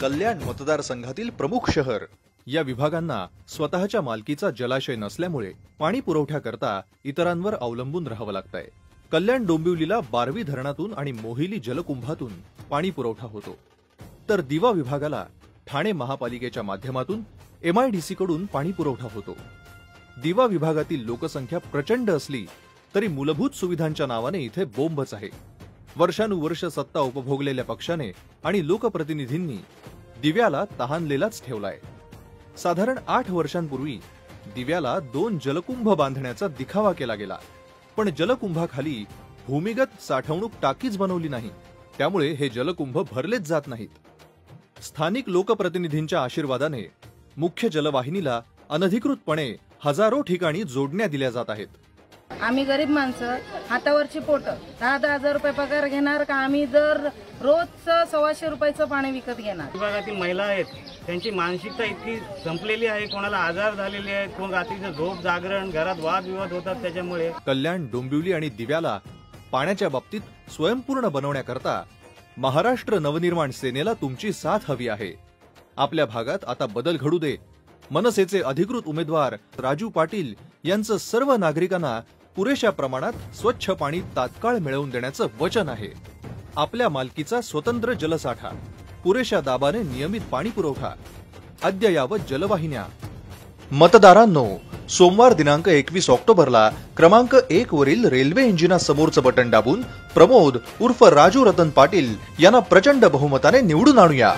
कल्याण मतदारसंघातील प्रमुख शहर. या विभागांना स्वतःच्या मालकीचा जलाशय नसल्यामुळे पाणी पुरवठ्याकरता इतरांवर अवलंबून राहावं लागतंय. कल्याण डोंबिवलीला बारवी धरणातून आणि मोहिली जलकुंभातून पाणी पुरवठा होतो. तर दिवा विभागाला ठाणे महापालिकेच्या माध्यमातून एमआयडीसी कडून पाणी पुरवठा होतो. दिवा विभागातील लोकसंख्या प्रचंड असली तरी मूलभूत सुविधांच्या नावाने इथे बोंबच आहे. वर्षानुवर्ष सत्ता उपभोगलेल्या पक्षाने आणि लोकप्रतिनिधींनी दिव्याला तहानलेलाच ठेवलाय. साधारण आठ वर्षांपूर्वी दिव्याला दोन जलकुंभ बांधण्याचा दिखावा केला गेला. पण जलकुंभाखाली भूमिगत साठवणूक टाकीच बनवली नाही. त्यामुळे हे जलकुंभ भरलेच जात नाहीत. स्थानिक लोकप्रतिनिधींच्या आशीर्वादाने मुख्य जलवाहिनीला अनधिकृतपणे हजारो ठिकाणी जोडण्या दिल्या जात आहेत. आम्ही गरीब माणसं हातावरची पोट. दहा दहा हजार रुपये पगार घेणार का आम्ही जर रोजचं सव्वाशे रुपयाचं पाणी विकत घेणार? विभागातील महिला आहेत त्यांची मानसिकता इतकी संपलेली आहे कोणाला आजार झालेले आहेत कोण रात्रीचं झोप जागरण घरात वादविवाद होतात त्याच्यामुळे. कल्याण डोंबिवली आणि दिव्याला पाण्याच्या बाबतीत स्वयंपूर्ण बनवण्याकरता महाराष्ट्र नवनिर्माण सेनेला तुमची साथ हवी आहे. आपल्या भागात आता बदल घडू दे. मनसेचे अधिकृत उमेदवार राजू पाटील यांचं सर्व नागरिकांना पुरेशा प्रमाणात स्वच्छ पाणी तात्काळ मिळवून देण्याचं वचन आहे. आपल्या मालकीचा स्वतंत्र जलसाठा पुरेशा दाबाने नियमित पाणी पुरवठा अद्ययावत जलवाहिन्या. मतदारांनो सोमवार दिनांक एकवीस ऑक्टोबरला क्रमांक एक वरील रेल्वे इंजिनासमोरचं बटन दाबून प्रमोद उर्फ राजू रतन पाटील यांना प्रचंड बहुमताने निवडून आणूया.